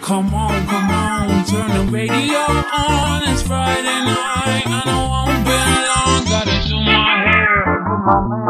Come on, come on, turn the radio on. It's Friday night, and I won't be long. Gotta do my hair, put my